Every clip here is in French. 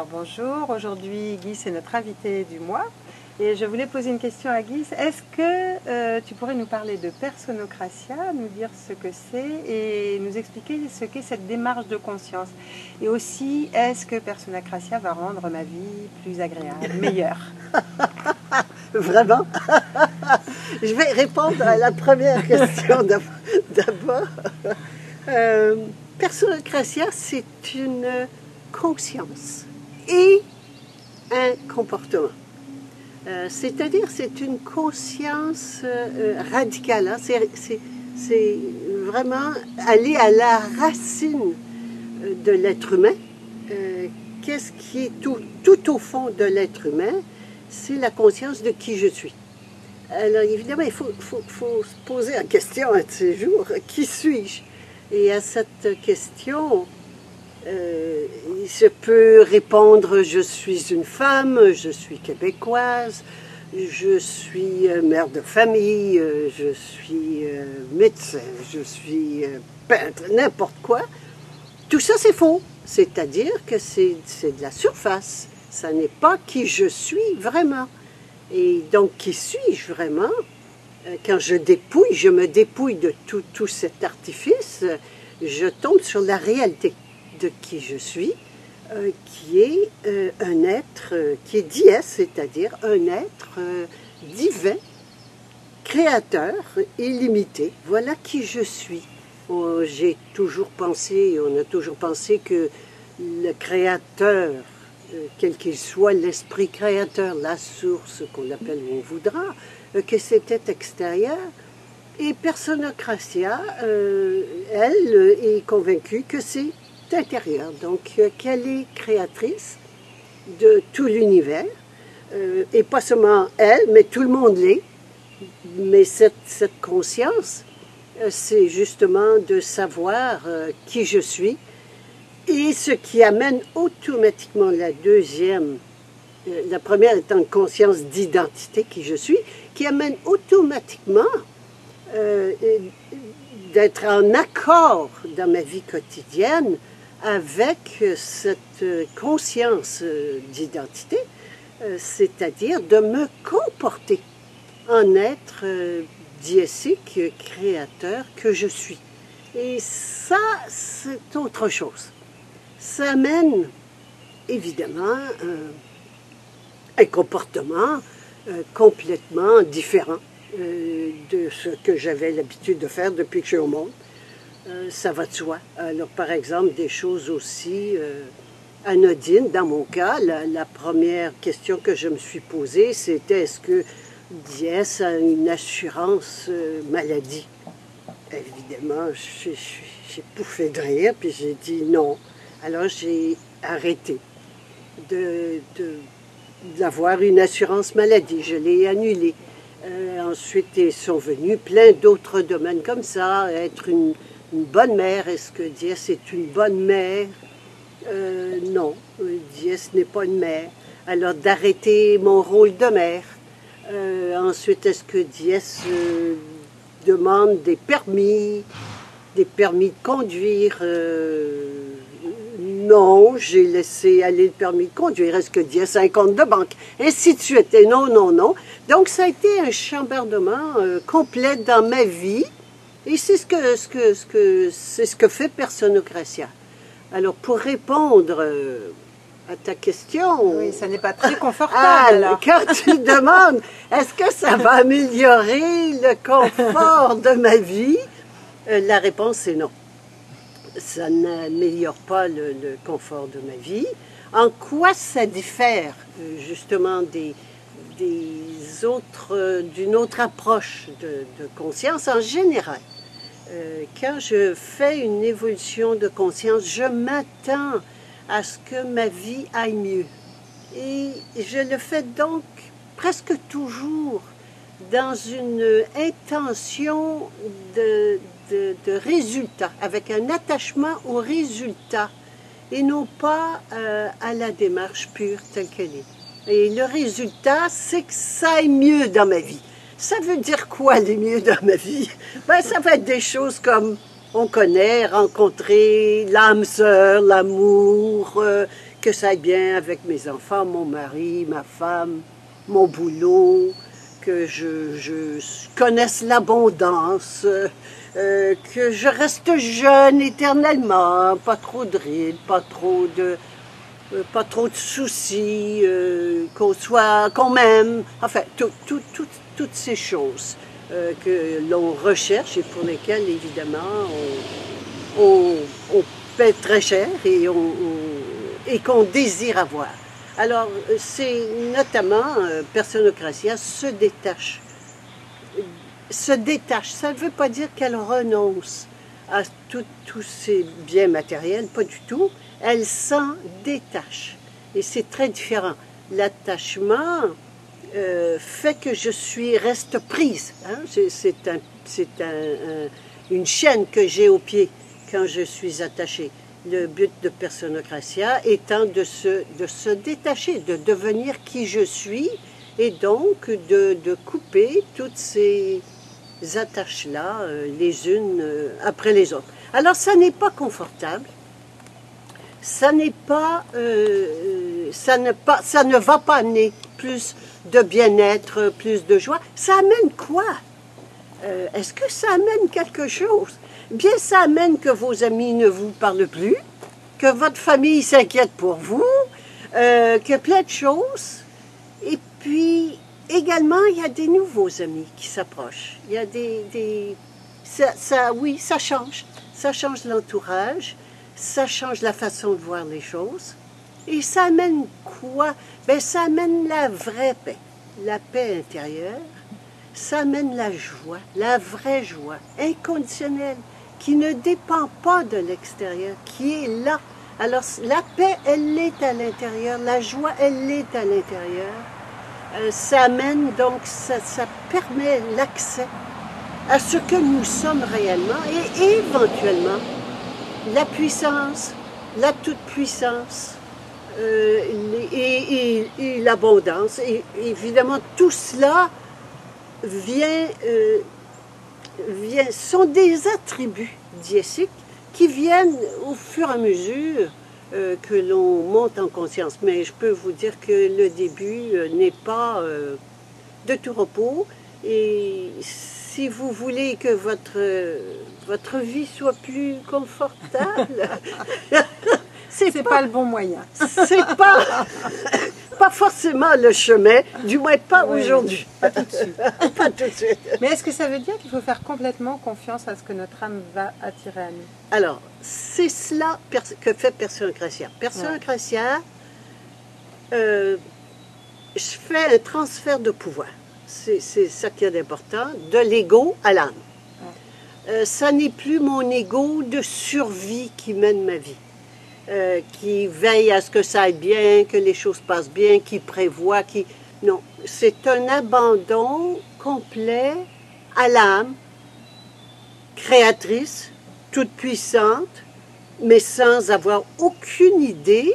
Alors bonjour, aujourd'hui Guy c'est notre invité du mois. Et je voulais poser une question à Guy. Est-ce que euh, tu pourrais nous parler de Personocratia, nous dire ce que c'est et nous expliquer ce qu'est cette démarche de conscience? Et aussi, est-ce que Personocratia va rendre ma vie plus agréable, meilleure? Vraiment? Je vais répondre à la première question d'abord. Euh, Personocratia, c'est une conscience et un comportement. Euh, c'est-à-dire, c'est une conscience euh, radicale. Hein. C'est vraiment aller à la racine euh, de l'être humain. Qu'est-ce qui est tout, au fond de l'être humain? C'est la conscience de qui je suis. Alors, évidemment, il faut se poser la question un de ces jours qui suis-je? Et à cette question, euh, je peux répondre je suis une femme, je suis québécoise, je suis euh, mère de famille, euh, je suis médecin, je suis peintre, n'importe quoi. Tout ça c'est faux. C'est-à-dire que c'est de la surface. Ça n'est pas qui je suis vraiment. Et donc qui suis-je vraiment? Quand je dépouille, je me dépouille de tout, tout cet artifice, je tombe sur la réalité de qui je suis, euh, qui est euh, un être euh, qui est diès, c'est-à-dire un être divin, créateur, illimité. Voilà qui je suis. Oh, j'ai toujours pensé, on a toujours pensé que le créateur, quel qu'il soit, l'esprit créateur, la source qu'on appelle où on voudra, que c'était extérieur. Et Personocratia, elle, est convaincue que c'est intérieure, donc euh, qu'elle est créatrice de tout l'univers, euh, et pas seulement elle, mais tout le monde l'est. Mais cette, cette conscience, euh, c'est justement de savoir qui je suis, et ce qui amène automatiquement la deuxième, la première étant conscience d'identité qui je suis, qui amène automatiquement d'être en accord dans ma vie quotidienne avec cette conscience d'identité, euh, c'est-à-dire de me comporter en être euh, diésique, créateur que je suis. Et ça, c'est autre chose. Ça amène évidemment un, comportement euh, complètement différent de ce que j'avais l'habitude de faire depuis que je suis au monde. Euh, ça va de soi. Alors, par exemple, des choses aussi euh, anodines. Dans mon cas, la, première question que je me suis posée, c'était est-ce que Diès a une assurance euh, maladie? Évidemment, j'ai pouffé de rire, puis j'ai dit non. Alors, j'ai arrêté de, d'avoir une assurance maladie. Je l'ai annulée. ensuite, ils sont venus plein d'autres domaines comme ça, être une une bonne mère. Est-ce que Diès est une bonne mère? Euh, Non, Diès n'est pas une mère. Alors d'arrêter mon rôle de mère. Euh, ensuite, est-ce que Diès euh, demande des permis, des permis de conduire? Non, j'ai laissé aller le permis de conduire. Est-ce que Diès a un compte de banque? Ainsi de suite. Et non, non, non. Donc ça a été un chambardement complet dans ma vie. Et c'est ce que, ce que, ce que, c'est ce que fait Personocratia. Alors, pour répondre euh, à ta question... Oui, ça n'est pas très confortable. Ah, quand tu demandes, est-ce que ça va améliorer le confort de ma vie? Euh, la réponse est non. Ça n'améliore pas le, confort de ma vie. En quoi ça diffère, euh, justement, des, d'une autre approche de, de conscience en général? Euh, quand je fais une évolution de conscience, je m'attends à ce que ma vie aille mieux. Et je le fais donc presque toujours dans une intention de, résultat, avec un attachement au résultat et non pas euh, à la démarche pure telle qu'elle est. Et le résultat, c'est que ça aille mieux dans ma vie. Ça veut dire quoi les mieux dans ma vie? Ben, ça va être des choses comme on connaît, rencontrer l'âme sœur, l'amour, euh, que ça aille bien avec mes enfants, mon mari, ma femme, mon boulot, que je, connaisse l'abondance, euh, que je reste jeune éternellement, pas trop de rides, pas trop de, pas trop de soucis, euh, qu'on soit, qu'on m'aime, enfin, tout, tout, tout, toutes ces choses euh, que l'on recherche et pour lesquelles, évidemment, on, paie très cher et, on, on- et qu'on désire avoir. Alors, euh, c'est notamment, euh, Personnocratia se détache. Se détache, ça ne veut pas dire qu'elle renonce à tous ces biens matériels, pas du tout. Elle s'en détache. Et c'est très différent. L'attachement euh, fait que je suis reste prise. hein. C'est- C'est un, c'est un- un- une chaîne que j'ai au pied quand je suis attachée. Le but de Personnocratia étant de se, détacher, de devenir qui je suis et donc de couper toutes ces attaches-là, euh, les unes euh, après les autres. Alors, ça n'est pas confortable, ça n'est pas, euh, ça, ne pas, ça ne va pas amener plus de bien-être, plus de joie. Ça amène quoi? Est-ce que ça amène quelque chose? Bien, ça amène que vos amis ne vous parlent plus, que votre famille s'inquiète pour vous, que plein de choses. Et puis, également, il y a des nouveaux amis qui s'approchent. Il y a des... des- ça, oui, ça change. Ça change l'entourage, ça change la façon de voir les choses. Et ça amène quoi? Ben, Ça amène la vraie paix, la paix intérieure. Ça amène la joie, la vraie joie, inconditionnelle, qui ne dépend pas de l'extérieur, qui est là. Alors, la paix, elle est à l'intérieur, la joie, elle est à l'intérieur. Euh, ça amène donc, ça, permet l'accès à ce que nous sommes réellement et éventuellement la puissance, la toute-puissance euh, et, l'abondance. Et évidemment, tout cela vient, euh, sont des attributs diésiques qui viennent au fur et à mesure euh, que l'on monte en conscience. Mais je peux vous dire que le début euh, n'est pas euh, de tout repos. Et si vous voulez que votre, votre vie soit plus confortable, c'est pas le bon moyen. c'est pas, pas forcément le chemin, du moins pas aujourd'hui. Pas tout de suite. Pas tout de suite. Mais est-ce que ça veut dire qu'il faut faire complètement confiance à ce que notre âme va attirer à nous? Alors, c'est cela que fait Personnocratia. Personnocratia, euh, je fais un transfert de pouvoir. C'est ça qui est important, de l'ego à l'âme. Euh, ça n'est plus mon ego de survie qui mène ma vie, euh, qui veille à ce que ça aille bien, que les choses passent bien, qui prévoit, qui... Non, c'est un abandon complet à l'âme, créatrice, toute puissante, mais sans avoir aucune idée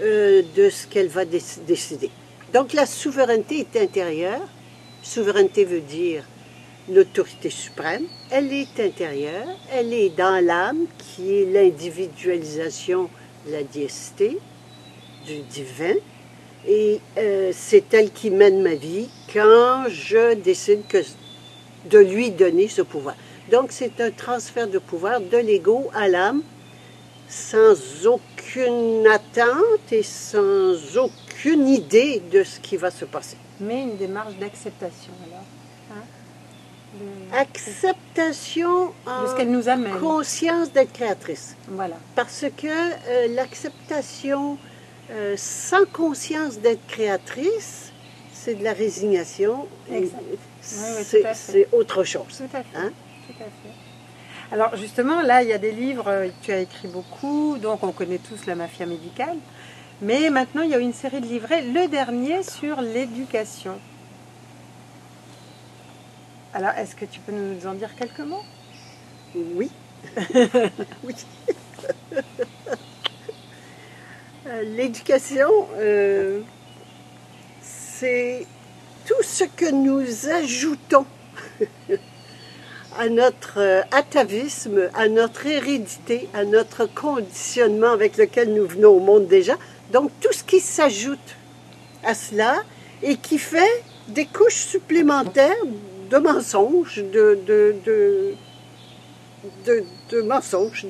euh, de ce qu'elle va déc- décider. Donc la souveraineté est intérieure. Souveraineté veut dire l'autorité suprême. Elle est intérieure, elle est dans l'âme, qui est l'individualisation la diécité, du divin. Et euh, c'est elle qui mène ma vie quand je décide de lui donner ce pouvoir. Donc c'est un transfert de pouvoir de l'ego à l'âme sans aucune attente et sans aucune idée de ce qui va se passer. Mais une démarche d'acceptation alors. hein, Acceptation de ce en qu'elle nous amène. conscience d'être créatrice. Voilà. Parce que euh, l'acceptation euh, sans conscience d'être créatrice, c'est de la résignation. Exact. C'est autre chose. Tout à fait. Hein? Tout à fait. Alors justement, là, il y a des livres, euh, tu as écrit beaucoup, donc on connaît tous la mafia médicale. Mais maintenant, il y a une série de livrets, le dernier sur l'éducation. Alors, est-ce que tu peux nous en dire quelques mots? Oui. oui. Euh, L'éducation, euh, c'est tout ce que nous ajoutons à notre euh, atavisme, à notre hérédité, à notre conditionnement avec lequel nous venons au monde déjà, Donc tout ce qui s'ajoute à cela et qui fait des couches supplémentaires de mensonges, de, de, de, mensonges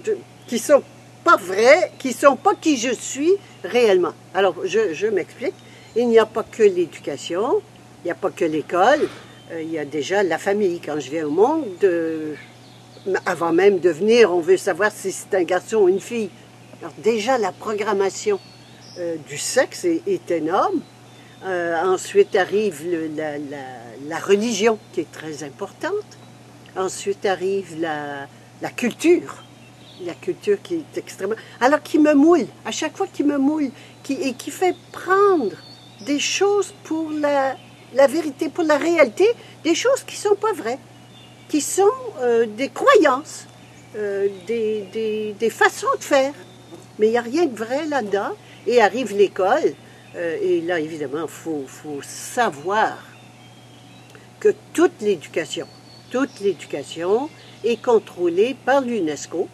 qui sont pas vrais, qui sont pas qui je suis réellement. Alors je, je m'explique. Il n'y a pas que l'éducation, il n'y a pas que l'école, euh, il y a déjà la famille. Quand je viens au monde, avant même de venir, on veut savoir si c'est un garçon ou une fille. Alors déjà, la programmation euh, du sexe est, énorme. Euh, ensuite arrive la, religion, qui est très importante. Ensuite arrive la, culture. La culture qui est extrêmement... Alors qui me moule, à chaque fois qu'il me moule, qui, et qui fait prendre des choses pour la, la vérité, pour la réalité, des choses qui ne sont pas vraies, qui sont euh, des croyances, euh, des, des, façons de faire. Mais il n'y a rien de vrai là-dedans. Et arrive l'école, euh, et là, évidemment, il faut, faut, savoir que toute l'éducation, toute l'éducation est contrôlée par l'UNESCO,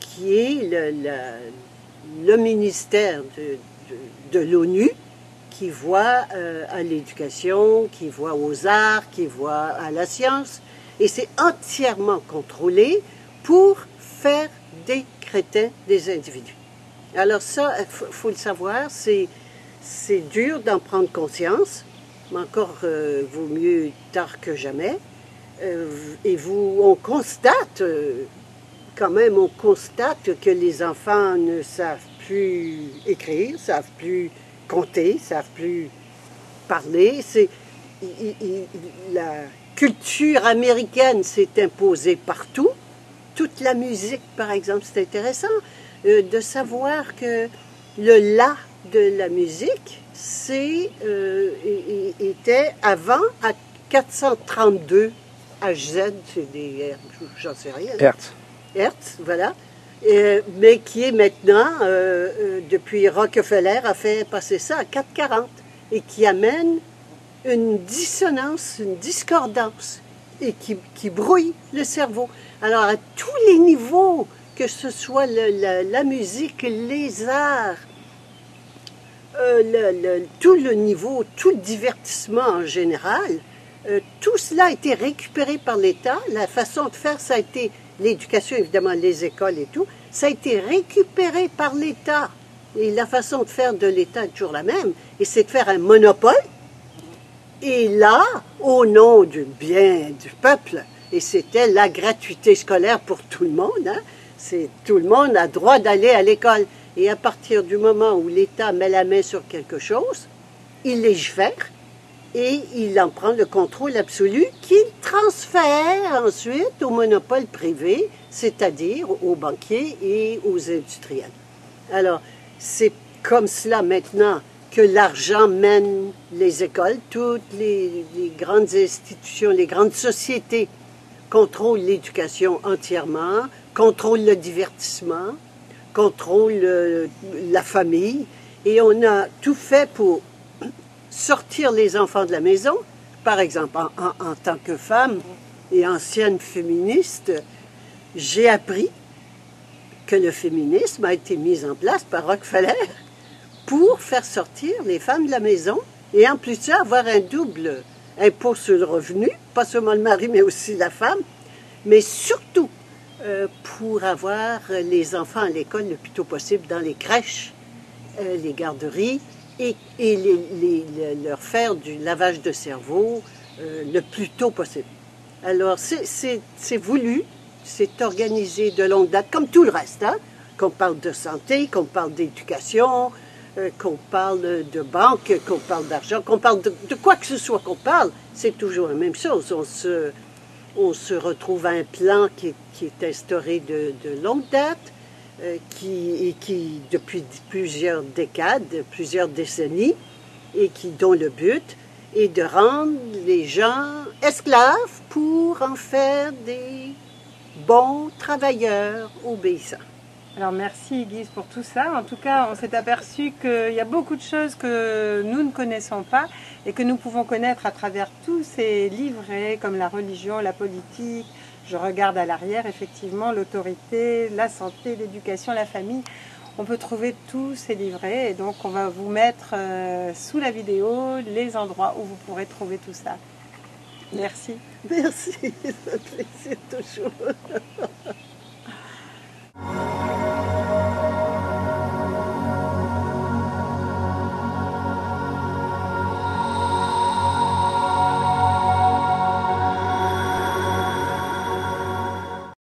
qui est le, ministère de, l'ONU, qui voit euh, à l'éducation, qui voit aux arts, qui voit à la science. Et c'est entièrement contrôlé pour faire des crétins des individus. Alors ça, il faut, le savoir, c'est, c'est dur d'en prendre conscience, mais encore euh, vaut mieux tard que jamais. Euh, et vous, on constate, quand même, on constate que les enfants ne savent plus écrire, savent plus compter, savent plus parler. C'est, la culture américaine s'est imposée partout. Toute la musique, par exemple, c'est intéressant euh, de savoir que le la de la musique, c'est, euh, était avant à 432 HZ, c'est des j'en sais rien. Hertz. Hertz, voilà. Euh, mais qui est maintenant, euh, euh, depuis Rockefeller, a fait passer ça à 4,40 et qui amène une dissonance, une discordance et qui, qui, brouille le cerveau. Alors à tous les niveaux, que ce soit la, musique, les arts, le, tout le niveau, tout le divertissement en général, tout cela a été récupéré par l'État. La façon de faire, ça a été l'éducation, évidemment, les écoles et tout, ça a été récupéré par l'État. Et la façon de faire de l'État est toujours la même, et c'est de faire un monopole. Et là, au nom du bien du peuple, et c'était la gratuité scolaire pour tout le monde, hein, c'est tout le monde a droit d'aller à l'école. Et à partir du moment où l'État met la main sur quelque chose, il légifère et il en prend le contrôle absolu qu'il transfère ensuite au monopole privé, c'est-à-dire aux banquiers et aux industriels. Alors, c'est comme cela maintenant que l'argent mène les écoles, toutes les, grandes institutions, les grandes sociétés contrôlent l'éducation entièrement, contrôlent le divertissement, contrôlent euh, la famille, et on a tout fait pour sortir les enfants de la maison, par exemple, en, tant que femme et ancienne féministe, j'ai appris que le féminisme a été mis en place par Rockefeller pour faire sortir les femmes de la maison et en plus ça, avoir un double impôt sur le revenu, pas seulement le mari mais aussi la femme, mais surtout euh, pour avoir les enfants à l'école le plus tôt possible dans les crèches, euh, les garderies, et, leur faire du lavage de cerveau euh, le plus tôt possible. Alors, c'est voulu, c'est organisé de longue date, comme tout le reste, hein? qu'on parle de santé, qu'on parle d'éducation, qu'on parle de banque, qu'on parle d'argent, qu'on parle de, quoi que ce soit qu'on parle, c'est toujours la même chose. On se, on se retrouve à un plan qui, est instauré de, longue date, euh, qui, qui, depuis plusieurs décades, plusieurs décennies, et dont le but est de rendre les gens esclaves pour en faire des bons travailleurs obéissants. Alors merci Guise pour tout ça. En tout cas, on s'est aperçu qu'il y a beaucoup de choses que nous ne connaissons pas et que nous pouvons connaître à travers tous ces livrets comme la religion, la politique, je regarde à l'arrière, effectivement, l'autorité, la santé, l'éducation, la famille. on peut trouver tous ces livrets. Et donc, on va vous mettre euh, sous la vidéo les endroits où vous pourrez trouver tout ça. Merci. Merci, ça toujours.